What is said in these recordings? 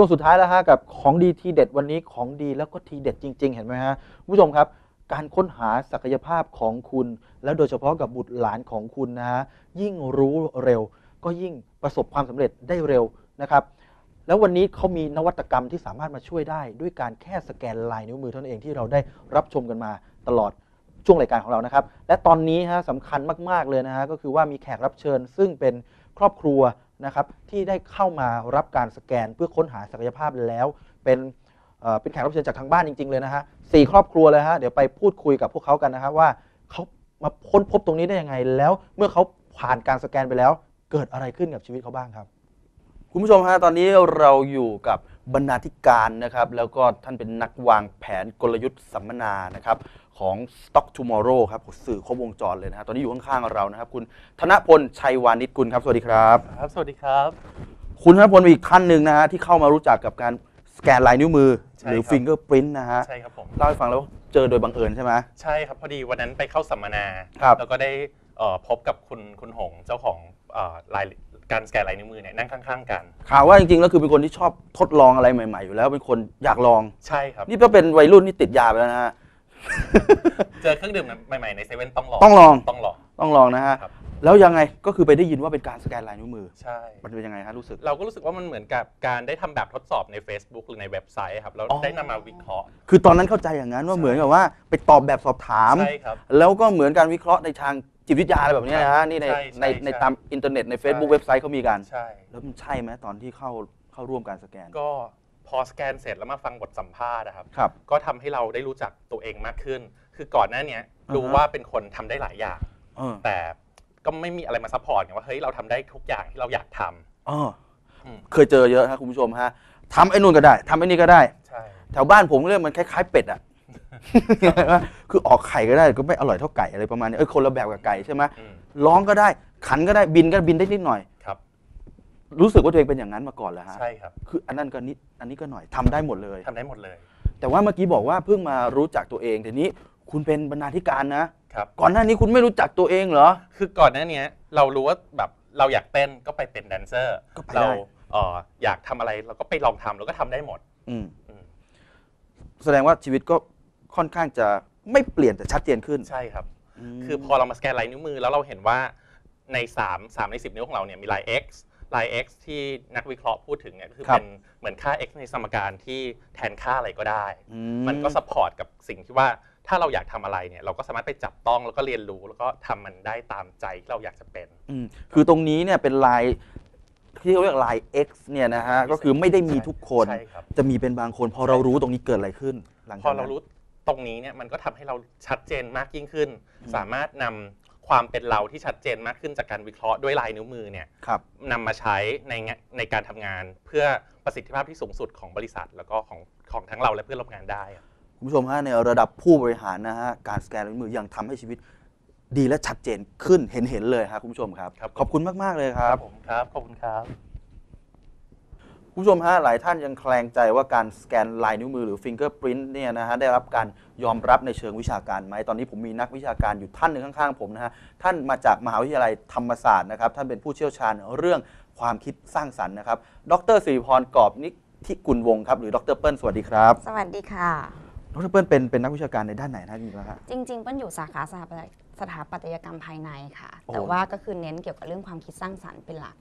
ช่วงสุดท้ายแล้วฮะกับของดีทีเด็ดวันนี้ของดีแล้วก็ทีเด็ดจริง ๆ เห็นไหมฮะคุณผู้ชมครับ การค้นหาศักยภาพของคุณ แล้วโดยเฉพาะกับบุตรหลานของคุณนะฮะยิ่งรู้เร็ว ก็ยิ่งประสบความสำเร็จได้เร็วนะครับแล้ววันนี้เขามีนวัตกรรมที่สามารถมาช่วยได้ ด้วยการแค่สแกนลายนิ้วมือเท่านั้นเองที่เราได้รับชมกันมาตลอดช่วงรายการของเรานะครับ และตอนนี้ฮะสำคัญมาก ๆ เลยนะฮะก็คือว่ามีแขกรับเชิญ ซึ่งเป็นครอบครัว นะครับที่ได้เข้ามารับการสแกนเพื่อค้นหาศักยภาพแล้ว เป็นเป็นแขกรับเชิญจากทางบ้านจริง ๆ เลยนะฮะสี่ครอบครัวเลยฮะเดี๋ยวไปพูดคุยกับพวกเขากันนะฮะว่าเขามาค้นพบตรงนี้ได้ยังไง แล้วเมื่อเขาผ่านการสแกนไปแล้ว เกิดอะไรขึ้นกับชีวิตเขาบ้างครับ คุณผู้ชมฮะตอนนี้เราอยู่กับ บรรณาธิการนะครับ แล้วก็ท่านเป็นนักวางแผนกลยุทธ์สัมมนานะครับของ Stock Tomorrow ครับสื่อครบวงจรเลยนะฮะตอนนี้อยู่ข้างๆเรานะครับ คุณธนพลชัยวานิชกุลครับ สวัสดีครับ ครับ สวัสดีครับ คุณธนพลมีอีกท่านหนึ่งนะฮะที่เข้ามารู้จักกับการสแกนลายนิ้วมือ ใช่หรือครับ Fingerprint นะฮะใช่ครับผม เล่าให้ฟังแล้วเจอโดยบังเอิญใช่ไหม ใช่ครับ พอดีวันนั้นไปเข้าสัมมนา ครับแล้วก็ได้เอ่อพบกับคุณคุณหง เจ้าของเอ่อลาย การสแกนลายนิ้วมือเนี่ยนั่งข้างๆกัน ข่าวว่าจริงๆแล้วคือเป็นคนที่ชอบทดลองอะไรใหม่ ๆ อยู่แล้วเป็นคนอยากลอง ใช่ครับ นี่ก็เป็นวัยรุ่นนี่ติดยาไปแล้วนะฮะ เจอเครื่องดื่มใหม่ๆในเซเว่นต้องลองต้องลอง ต้องลอง ต้องลองนะฮะ ครับ แล้วยังไงก็คือไปได้ยินว่าเป็นการสแกนลายนิ้วมือ ใช่ มันเป็นยังไงฮะรู้สึก เราก็รู้สึกว่ามันเหมือนกับการได้ทำแบบทดสอบใน Facebook หรือในเว็บไซต์ครับแล้วอ๋อ ได้นำมาวิเคราะห์ คือตอนนั้นเข้าใจอย่างนั้นว่าใช่ เหมือนกับว่าไปตอบแบบสอบถาม ใช่ครับ แล้วก็เหมือนการวิเคราะห์ในทาง จิตวิทยาอะไรแบบนี้นะฮะนี่ในใช่ใช่ในในใช่ตามอินเทอร์เน็ตใน Facebook ใช่เว็บไซต์เขามีกันใช่ แล้วมันใช่ไหมตอนที่เข้าเข้าร่วมการสแกนก็พอสแกนเสร็จแล้วมาฟังบทสัมภาษณ์นะครับ ครับ ก็ทำให้เราได้รู้จักตัวเองมากขึ้น คือก่อนหน้าเนี้ยรู้อ่าฮะว่าเป็นคนทำได้หลายอย่าง เออแต่ก็ไม่มีอะไรมา support ไงว่าเฮ้ยเราทำได้ทุกอย่างที่เราอยากทำ เอออืมเคยเจอเยอะฮะคุณผู้ชมฮะทำไอ้นู่นก็ได้ทำไอ้นี่ก็ได้ ใช่ แถวบ้านผมเรียกมันคล้ายๆเป็ดอะ คือออกไข่ก็ได้ก็ไม่อร่อยเท่าไก่อะไรประมาณนี้เออคนละแบบกับไก่ใช่ไหมอืมร้องก็ได้ขันก็ได้บินก็บินได้นิดหน่อยครับ รู้สึกว่าตัวเองเป็นอย่างนั้นมาก่อนแล้วฮะใช่ครับคืออันนั้นก็นิดอันนี้ก็หน่อยทำได้หมดเลยทำได้หมดเลย แต่ว่าเมื่อกี้บอกว่าเพิ่งมารู้จักตัวเองทีนี้คุณเป็นบรรณาธิการนะครับก่อนหน้านี้คุณไม่รู้จักตัวเองเหรอ คือก่อนหน้าเนี้ยเรารู้ว่าแบบเราอยากเต้นก็ไปเป็นแดนเซอร์ก็ไปได้เราเอ่ออยากทำอะไรเราก็ไปลองทำแล้วก็ทำได้หมด อืมอืมแสดงว่าชีวิตก็ ค่อนข้างจะไม่เปลี่ยนแต่ชัดเจนขึ้น ใช่ครับมคือพอเรามาสแกนลายนิ้วมือแล้วเราเห็นว่าใน 3 3 ใน 10 นิ้วของเราเนี่ยมีลาย x ลาย x ที่นักวิเคราะห์พูดถึงเนี่ยก็คือครับเป็นเหมือนค่า x ในสมการที่แทนค่าอะไรก็ได้อืมันก็สปอร์ตกับสิ่งที่ว่าถ้าเราอยากทำอะไรเนี่ยเราก็สามารถไปจับต้องแล้วก็เรียนรู้แล้วก็ทำมันได้ตามใจที่เราอยากจะเป็นอืมคือตรงนี้เนี่ยเป็นลายที่เขาเรียกลาย X เนี่ยนะฮะก็คือไม่ได้มีทุกคนใช่ครับจะมีเป็นบางคน พอเรารู้ตรงนี้เกิดอะไรขึ้น หลังพจาอกเรานั้นรู้ ตรงนี้เนี่ยมันก็ทำให้เราชัดเจนมากยิ่งขึ้น สามารถนำความเป็นเราที่ชัดเจนมากขึ้นจากการวิเคราะห์ด้วยลายนิ้วมือเนี่ยครับนำมาใช้ในงานในการทำงานเพื่อประสิทธิภาพที่สูงสุดของบริษัท แล้วก็ของของทั้งเราและเพื่อนร่วมงานได้อะคุณผู้ชมฮะในระดับผู้บริหารนะฮะการสแกนลายนิ้วมือยังทำให้ชีวิตดีและชัดเจนขึ้นเห็นเห็นเลยครับคุณผู้ชมครับครับขอบคุณมาก ๆ เลยครับผมครับ ขอบคุณครับ คุณผู้ชมฮะหลายท่านยังแคลงใจว่าการสแกนลายนิ้วมือหรือ Fingerprint เนี่ยนะฮะได้รับการยอมรับในเชิงวิชาการไหมตอนนี้ผมมีนักวิชาการอยู่ท่านหนึ่งข้างๆผมนะฮะท่านมาจากมหาวิทยาลัยธรรมศาสตร์นะครับท่านเป็นผู้เชี่ยวชาญเรื่องความคิดสร้างสรรค์นะครับ ดรสิริพรกอบนิธิกุลวงศ์ครับหรือดรเปิ้ลสวัสดีครับ สวัสดีค่ะ ดรเปิ้ลเป็นเป็นนักวิชาการในด้านไหนนะจริงๆแล้วฮะ จริง ๆ เปิ้ลอยู่สาขาสถาปัตยสถาปัตยกรรมภายในค่ะโอ้แต่ว่าก็คือเน้นเกี่ยวกับเรื่องความคิดสร้างสรรค์เป็นหลัก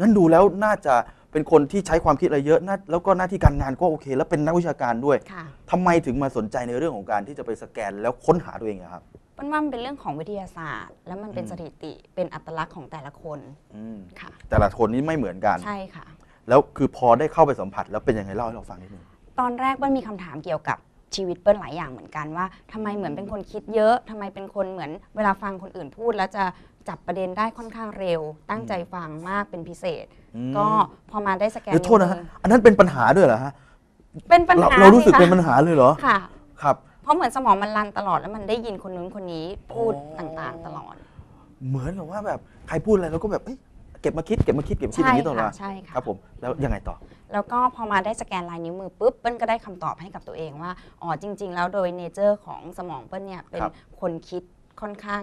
งั้นดูแล้วน่าจะเป็นคนที่ใช้ความคิดอะไรเยอะน่าแล้วก็หน้าที่การงานก็โอเค แล้วเป็นนักวิชาการด้วย ค่ะ ทำไมถึงมาสนใจในเรื่องของการที่จะไปสแกนแล้วค้นหาตัวเองอะครับเปิ้ลว่ามันเป็นเรื่องของวิทยาศาสตร์ แล้วมันเป็นอืม สถิติเป็นอัตลักษณ์ของแต่ละคนอืมค่ะ แต่ละคนนี้ไม่เหมือนกัน ใช่ค่ะ แล้วคือพอได้เข้าไปสัมผัสแล้วเป็นยังไงเล่าให้เราฟังนิดนึง ตอนแรกเปิ้ลมีคำถามเกี่ยวกับชีวิตเปิ้ลหลายอย่างเหมือนกันว่าทำไมเหมือนเป็นคนคิดเยอะทำไมเป็นคนเหมือนเวลาฟังคนอื่นพูด แล้วจะ จับประเด็นได้ค่อนข้างเร็ว ตั้งใจฟังมากเป็นพิเศษอืมก็พอมาได้สแกนเดี๋ยวโทษนะฮะนิ้วมืออันนั้นเป็นปัญหาด้วยเหรอฮะเป็นปัญเราหาเรารู้สึกสิคะเป็นปัญหาเลยเหรอค่ะ ครับ เพราะเหมือนสมองมัน run ตลอดแล้วมันได้ยินคนนู้นคนนี้พูดอ๋อต่างๆ ตลอด เหมือนกับว่าแบบใครพูดอะไรเราก็แบบเอ้ยเก็บมาคิดเก็บมาคิดเก็บมาคิดอย่างนี้ตลอดเวค่ะลาใช่ค่ะ ครับผมแล้วยังไงต่อ แล้วก็พอมาได้สแกนลายนิ้วมือปุ๊บเปิ้ลก็ได้คำตอบให้กับตัวเองว่า อ๋อจริง ๆ แล้วโดย nature ของสมองเปิ้ลเนี่ยเป็นครับ คนคิดค่อนข้าง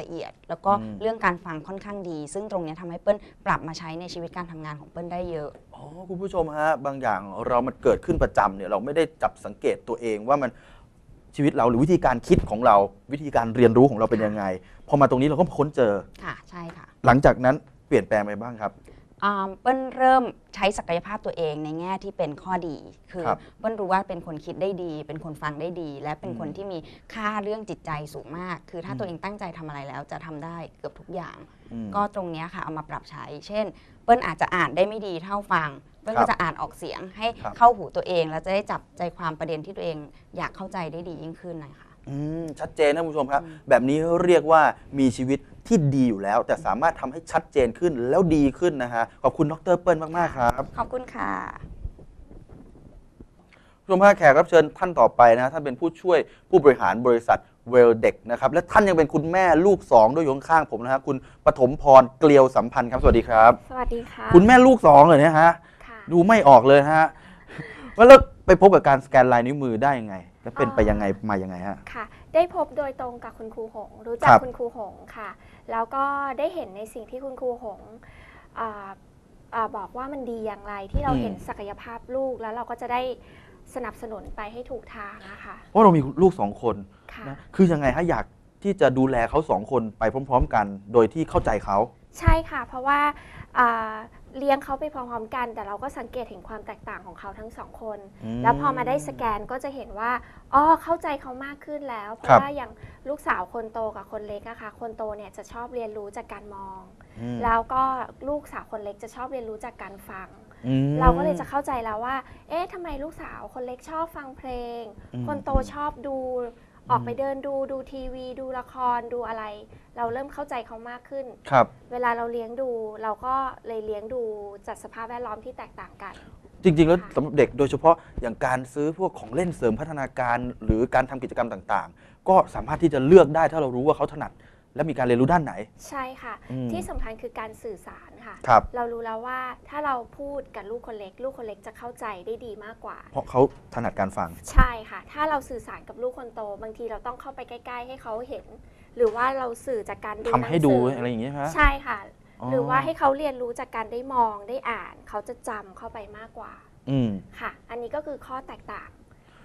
ละเอียด แล้วก็อืมเรื่องการฟังค่อนข้างดี ซึ่งตรงเนี้ยทำให้เปิ้ลปรับมาใช้ในชีวิตการทำงานของเปิ้ลได้เยอะอ๋อคุณผู้ชมฮะบางอย่างเรามันเกิดขึ้นประจำเนี่ยเราไม่ได้จับสังเกตตัวเองว่ามันชีวิตเราหรือวิธีการคิดของเราวิธีการเรียนรู้ของเราเป็นยังไง พอมาตรงนี้เราก็ค้นเจอค่ะใช่ค่ะ หลังจากนั้นเปลี่ยนแปลงไปบ้างครับอ่า เปิ้ลเริ่มใช้ศักยภาพตัวเองในแง่ที่เป็นข้อดี คือครับเปิ้ลรู้ว่าเป็นคนคิดได้ดี เป็นคนฟังได้ดี และเป็นคนอืมที่มีค่าเรื่องจิตใจสูงมาก คือถ้าอืมตัวเองตั้งใจทำอะไรแล้วจะทำได้เกือบทุกอย่างอืมก็ตรงเนี้ยค่ะเอามาปรับใช้ เช่น เปิ้ลอาจจะอ่านได้ไม่ดีเท่าฟังเปิ้ลครัก็บจะอ่านออกเสียงให้ครับเข้าหูตัวเอง แล้วจะได้จับใจความประเด็นที่ตัวเองอยากเข้าใจได้ดียิ่งขึ้นนะคะอืมชัดเจนนะคุณผู้ชมครับ แบบนี้เรียกว่ามีชีวิต ที่ดีอยู่แล้ว แต่สามารถทำให้ชัดเจนขึ้นแล้วดีขึ้นนะฮะขอบคุณดรเปิ้ลมากๆครับ ขอบคุณค่ะคุณผู้ชมฮะแขกรับเชิญท่านต่อไปนะท่านเป็นผู้ช่วยผู้บริหารบริษัทเวลเด็กนะครับ และท่านยังเป็นคุณแม่ลูกสองด้วยอยู่ข้างๆผมนะฮะคุณปฐมพรเกลียวสัมพันธ์ครับสวัสดีครับ สวัสดีค่ะคุณแม่ลูกสองเลยเนี่ยฮะ ค่ะ ดูไม่ออกเลยฮะแล้วไปพบกับการสแกนลายนิ้วมือได้ยังไง และเป็นไปยังไงมายังไงฮะ ค่ะ ได้พบโดยตรงกับคุณครูหง รู้จักครับ คุณครูหงค่ะ แล้วก็ได้เห็นในสิ่งที่คุณครูหงอ่าอ่าบอกว่ามันดีอย่างไรที่เราอืมเห็นศักยภาพลูกแล้วเราก็จะได้สนับสนุนไปให้ถูกทางอะค่ะเพราะเรามีลูกสองคนค่ะนะคือยังไงฮะอยากที่จะดูแลเขาสองคนไปพร้อม ๆ กัน โดยที่เข้าใจเขา ใช่ค่ะ เพราะว่าอ่า เลี้ยงเขาไปพร้อมๆกัน แต่เราก็สังเกตเห็นความแตกต่างของเขาทั้งสองคนแล้วพอมาได้สแกนก็จะเห็นว่าอ๋อเข้าใจเขามากขึ้นแล้ว เพครัราะบ ว่าอย่างลูกสาวคนโตกับคนเล็กอะค่ะ คนโตเนี่ยจะชอบเรียนรู้จากการมอง อืมแล้วก็ลูกสาวคนเล็กจะชอบเรียนรู้จากการฟัง อืม เราก็เลยจะเข้าใจแล้วว่า เอ๊ะทำไมลูกสาวคนเล็กชอบฟังเพลง อืมคนโตชอบดู ออกไปเดินดูดูทีวี ดูละครดูอะไร เราเริ่มเข้าใจเขามากขึ้น ครับ เวลาเราเลี้ยงดูเราก็เลยเลี้ยงดูจัดสภาพแวดล้อมที่แตกต่างกัน จริง ๆ แล้วค่ะสำหรับเด็กโดยเฉพาะอย่างการซื้อพวกของเล่นเสริมพัฒนาการ หรือการทำกิจกรรมต่างๆ ก็สามารถที่จะเลือกได้ถ้าเรารู้ว่าเขาถนัด และมีการเรียนรู้ด้านไหน ใช่ค่ะ อืม ที่สำคัญคือการสื่อสารค่ะ ครับ เรารู้แล้วว่าถ้าเราพูดกับลูกคนเล็ก ลูกคนเล็กจะเข้าใจได้ดีมากกว่า เพราะเขาถนัดการฟัง ใช่ค่ะ ถ้าเราสื่อสารกับลูกคนโต บางทีเราต้องเข้าไปใกล้ ๆ ให้เขาเห็น หรือว่าเราสื่อจากการดูทำให้ดูนังสือะไรอย่างเงี้ยฮะใช่ค่ะอ๋อหรือว่าให้เขาเรียนรู้จากการได้มองได้อ่าน เขาจะจำเข้าไปมากกว่าอืม ค่ะ อันนี้ก็คือข้อแตกต่าง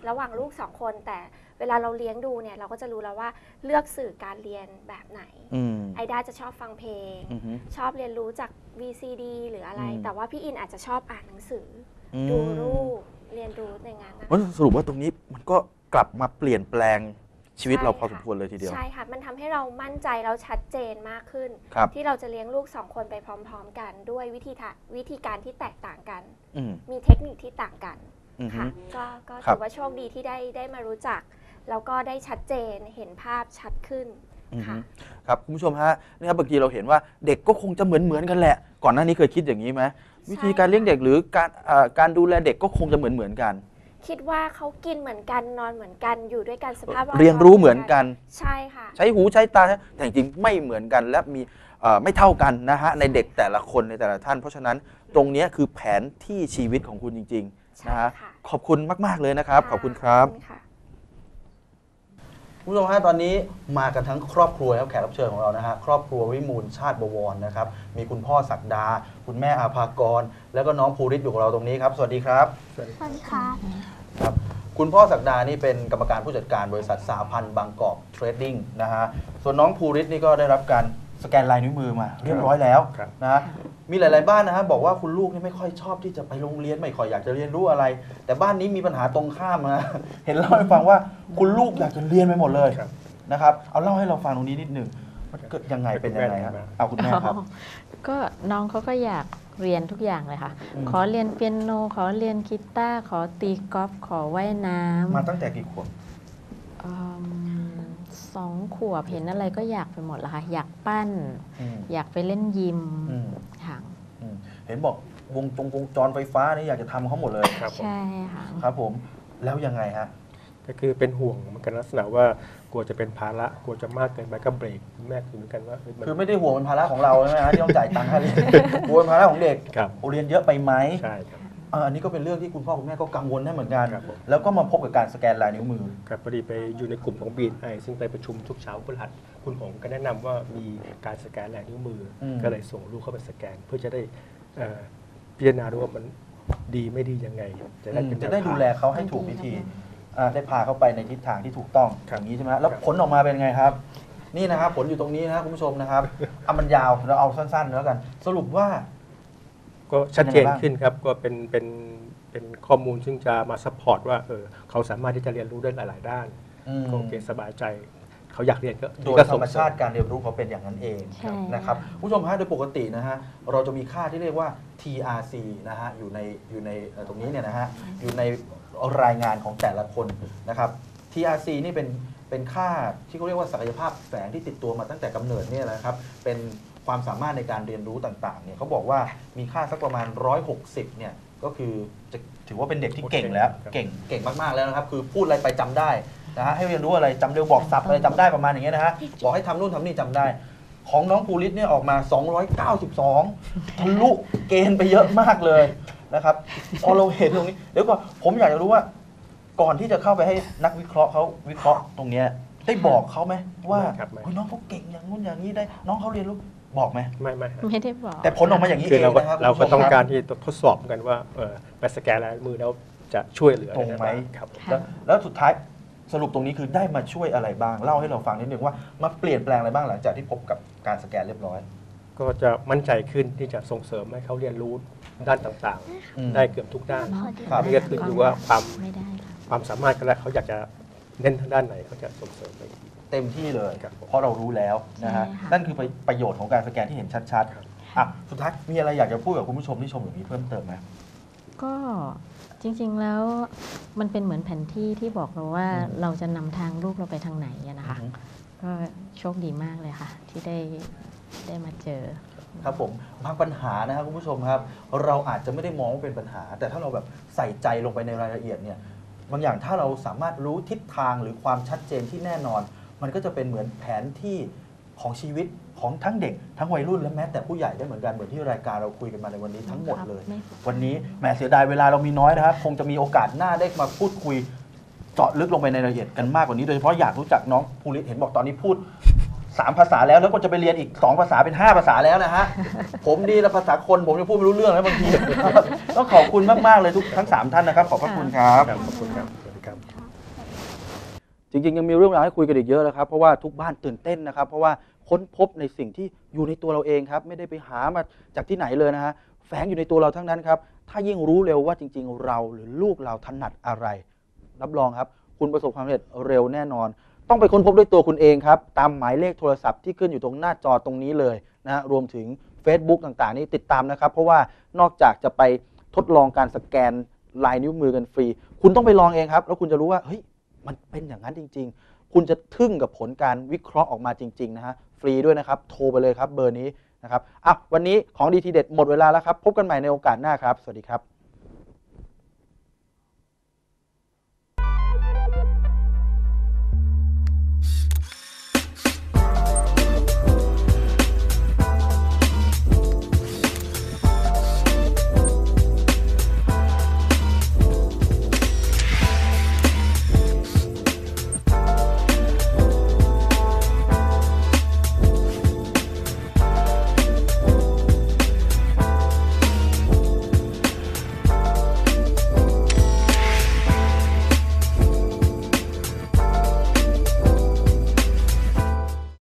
ระหว่างลูกสองคน แต่เวลาเราเลี้ยงดูเนี่ยเราก็จะรู้แล้วว่าเลือกสื่อการเรียนแบบไหน อืม ไอด้าจะชอบฟังเพลง อือฮึ ชอบเรียนรู้จาก VCD หรืออะไร อืม แต่ว่าพี่อินอาจจะชอบอ่านหนังสืออือมดูรูปเรียนรู้ในงานนะเพราะสรุปว่าตรงนี้มันก็กลับมาเปลี่ยนแปลงชีวิตใช่เราพอค่ะสมควรเลยทีเดียว ใช่ค่ะ มันทำให้เรามั่นใจแล้วชัดเจนมากขึ้น ครับ ที่เราจะเลี้ยงลูกสองคนไปพร้อม ๆ กัน ด้วยวิธีทาวิธีการที่แตกต่างกัน อืม มีเทคนิคที่ต่างกัน อือฮึ ค่ะก็ก็ครัถืบ อว่าโชคดีที่ได้ได้มารู้จัก แล้วก็ได้ชัดเจนเห็นภาพชัดขึ้นอือฮึค่ะ ครับคุณผู้ชมฮะนี่ครับบางทีเราเห็นว่าเด็กก็คงจะเหมือนเหมือนๆกันแหละ ก่อนหน้านี้เคยคิดอย่างนี้ไหมวิธีการเลี้ยงเด็กหรือการเอ่อการดูแลเด็กก็คงจะเหมือนเหมือนๆกันคิดว่าเขากินเหมือนกันนอนเหมือนกันอยู่ด้วยกันสภาพแวดล้อมเรียนรู้เหมือนกัน ใช่ค่ะ ใช้หูใช้ตาแต่จริงๆไม่เหมือนกันและมีเอ่อไม่เท่ากันนะฮะในเด็กแต่ละคนในแต่ละท่าน เพราะฉะนั้นตรงเนี้ยคือแผนที่ชีวิตของคุณจริงๆ ใช่นะฮะค่ะ ขอบคุณมาก ๆ เลยนะครับ ขอบคุณครับ ขอบคุณค่ะ คุณผู้ชมฮะตอนนี้มากันทั้งครอบครัวแล้วแขกรับเชิญของเรานะฮะครอบครัววิมูลชาติบวรนะครับมีคุณพ่อศักดา คุณแม่อาภากร แล้วก็น้องภูริศอยู่กับเราตรงนี้ครับสวัสดีครับสวัสดีค่ะ ครับคุณพ่อศักดานี่เป็นกรรมการผู้จัดการบริษัทสาพันธ์บางกอกเทรดดิ้งนะฮะส่วนน้องภูริศนี่ก็ได้รับการ สแกนลายนิ้วมือมา เรียบร้อยแล้วครับนะฮะมีหลาย ๆ บ้านนะฮะบอกว่าคุณลูกนี่ไม่ค่อยชอบที่จะไปโรงเรียนไม่ค่อยอยากจะเรียนรู้อะไร แต่บ้านนี้มีปัญหาตรงข้ามนะ เห็นเล่าให้ฟังว่าคุณลูกอยากจะเรียนไปหมดเลยครับ นะครับเอาเล่าให้เราฟังตรงนี้นิดหนึ่งมันเกิดยังไงเป็นยังไงฮะคุณแม่เอาคุณแม่ครับอ๋อก็น้องเขาก็อยากเรียนทุกอย่างเลยค่ะ อืม ขอเรียนเปียโน ขอเรียนกีตาร์ ขอตีกอล์ฟ ขอว่ายน้ำมาตั้งแต่กี่ขวบอืม สองขวบเห็นอะไรก็อยากไปหมดละค่ะอยากปั้น อืม อยากไปเล่นยิมอืม ค่ะอืมเห็นบอกวงจงวงจรไฟฟ้านี่อยากจะทำเขาหมดเลยครับผมใช่ค่ะ ครับผมแล้วยังไงฮะ ก็คือเป็นห่วงเหมือนกันลักษณะว่ากลัวจะเป็นภาระกลัวจะมากเกินไปก็เบรกคุณแม่คือเหมือนกันว่าเฮ้ยมันคือไม่ได้ห่วงเป็นภาระของเราใช่ไหมฮะที่ต้องจ่ายตังค์ให้เรียนห่วงเป็นภาระของเด็กครับโอเรียนเยอะไปไหมใช่ครับอ เอ่ออันนี้ก็เป็นเรื่องที่คุณพ่อคุณแม่ก็กังวลได้เหมือนกัน ครับผม แล้วก็มาพบกับการสแกนลายนิ้วมือ ครับพอดีไปอยู่ในกลุ่มของบีนไอซึ่งไปประชุมทุกเช้าพฤหัสคุณหงก็แนะนำว่ามีการสแกนลายนิ้วมืออม ก็เลยส่งลูกเข้าไปสแกน เพื่อจะได้เอ่อพิจารณาดูว่ามันดีไม่ดียังไง จะได้เป็นจะได้แนวทาง ดูแลเขาให้ถูกวิธีอ่าได้พาเขาไปในทิศทางที่ถูกต้องครับอย่างนี้ใช่ไหมแล้วครับ ผลออกมาเป็นไงครับ นี่นะครับผลอยู่ตรงนี้นะครับคุณผู้ชมนะครับเอามันยาวเราเอาสั้นๆแล้วกัน สรุปว่า ก็ชัดเจนเป็นยังไงบ้างขึ้นครับก็เป็นเป็นเป็นข้อมูลซึ่งจะมา support ว่าเออเขาสามารถที่จะเรียนรู้ได้หลาย ๆ ด้านอืม ก็โอเคสบายใจ เขาอยากเรียนก็ก็ส่งเสริมโดยธรรมชาติการเรียนรู้เขาเป็นอย่างนั้นเองใช่ นะครับผู้ชมฮะโดยปกตินะฮะเราจะมีค่าที่เรียกว่า TRC นะฮะอยู่ในอยู่ในเอ่อตรงนี้เนี่ยนะฮะอยู่ในรายงานของแต่ละคนนะครับ TRC นี่เป็นเป็นค่าที่เขาเรียกว่าศักยภาพแฝงที่ติดตัวมาตั้งแต่กำเนิดเนี่ยนะครับเป็น ความสามารถในการเรียนรู้ต่างๆเนี่ยเขาบอกว่ามีค่าสักประมาณ 160เนี่ยก็คือจะถือว่าเป็นเด็กที่เก่งแล้ว เก่งเก่งมากๆแล้วนะครับ คือพูดอะไรไปจำได้นะฮะให้เรียนรู้อะไรจำเร็วบอกสับอะไรจำได้ประมาณอย่างเงี้ยนะฮะบอกให้ทำนู่นทำนี่จำได้ ของน้องภูริศเนี่ยออกมา 292ทะลุเกณฑ์ไปเยอะมากเลยนะครับพอเราเห็นตรงนี้เดี๋ยวก่อนผมอยากจะรู้ว่าก่อนที่จะเข้าไปให้นักวิเคราะห์เขาวิเคราะห์ตรงเนี้ยได้บอกเขาไหมว่าครับไม่เฮ้ยน้องเขาเก่งอย่างนู้นอย่างนี้ได้ น้องเขาเรียนรู้ บอกไหมไม่ไม่ฮะไม่ได้บอก แต่ผลออกมาอย่างนี้คืเอองเราก็นะครับเราก็คุณผู้ชมต้องคบการที่จะทดสอบกันว่าเออไปสแกนลายมือแล้วจะช่วยเหลือตรงไหมด้บ้าครับแล้วแล้วสุดท้ายสรุปตรงนี้คือได้มาช่วยอะไรบ้าง เล่าให้เราฟังนิดนึงว่ามาเปลี่ยนแปลงอะไรบ้างหลังจากที่พบกับการสแกนเรียบร้อยก็จะมั่นใจขึ้นที่จะส่งเสริมให้เขาเรียนรู้ด้านต่างอืม ๆ ได้เกือบทุกด้าน ครับ นี่ก็คือดูว่าความ ไม่ได้ค่ะ ความสามารถเขาแล้วเขาอยากจะเน้นทางด้านไหนเขาจะส่งเสริมไปอีก เต็มที่เลย ครับผม เพราะเรารู้แล้วนะฮะใช่ค่ะ นั่นคือประประโยชน์ของการสแกนที่เห็นชัดครับๆอะสุดท้ายมีอะไรอยากจะพูดกับคุณผู้ชมที่ชมอยู่นี้เพิ่มเติมไหม ก็จริงๆแล้วมันเป็นเหมือนแผนที่ที่บอกเราว่าอืม เราจะนำทางลูกเราไปทางไหนอะนะคะอือฮึก็โชคดีมากเลยค่ะ ที่ได้ได้มาเจอ ครับผมบางปัญหานะครับคุณผู้ชมครับ เราอาจจะไม่ได้มองว่าเป็นปัญหา แต่ถ้าเราแบบใส่ใจลงไปในรายละเอียดเนี่ยบางอย่างถ้าเราสามารถรู้ทิศทางหรือความชัดเจนที่แน่นอน มันก็จะเป็นเหมือนแผนที่ของชีวิตของทั้งเด็กทั้งวัยรุ่นและแม้แต่ผู้ใหญ่ได้เหมือนกันเหมือนที่รายการเราคุยกันมาในวันนี้ทั้งหมดเลยไม่วันนี้แหมเสียดายเวลาเรามีน้อยนะครับ คงจะมีโอกาสหน้าได้มาพูดคุยเจาะลึกลงไปในรายละเอียดกันมากกว่านี้โดยเฉพาะอยากรู้จักน้องภูริศเห็นบอกตอนนี้พูดสามภาษาแล้วแล้วก็จะไปเรียนอีกสองภาษาเป็นห้าภาษาแล้วนะฮะ ผมดีแล้วภาษาคนผมจะพูดไม่รู้เรื่องแล้วบางทีต้องขอบคุณมาก ๆ เลยทุกทั้งสามท่านนะครับ ขอบพระคุณครับครับขอบคุณครับสวัสดีครับ จริงๆ ยังมีเรื่องราวให้คุยกันอีกเยอะนะครับ เพราะว่าทุกบ้านตื่นเต้นนะครับ เพราะว่าค้นพบในสิ่งที่อยู่ในตัวเราเองครับ ไม่ได้ไปหามาจากที่ไหนเลยนะฮะแฝงอยู่ในตัวเราทั้งนั้นครับ ถ้ายิ่งรู้เร็วว่าจริง ๆ เราหรือลูกเราถนัดอะไร รับรองครับ คุณประสบความสำเร็จเร็วแน่นอน ต้องไปค้นพบด้วยตัวคุณเองครับ ตามหมายเลขโทรศัพท์ที่ขึ้นอยู่ตรงหน้าจอตรงนี้เลยนะฮะรวมถึง Facebook ต่างๆ นี่ติดตามนะครับ เพราะว่านอกจากจะไปทดลองการสแกนลายนิ้วมือกันฟรี คุณต้องไปลองเองครับ แล้วคุณจะรู้ว่าเฮ้ย มันเป็นอย่างนั้นจริง ๆ คุณจะทึ่งกับผลการวิเคราะห์ออกมาจริง ๆ นะฮะ ฟรีด้วยนะครับ โทรไปเลยครับเบอร์นี้นะครับอะวันนี้ของดีทีเด็ดหมดเวลาแล้วครับ พบกันใหม่ในโอกาสหน้าครับ สวัสดีครับ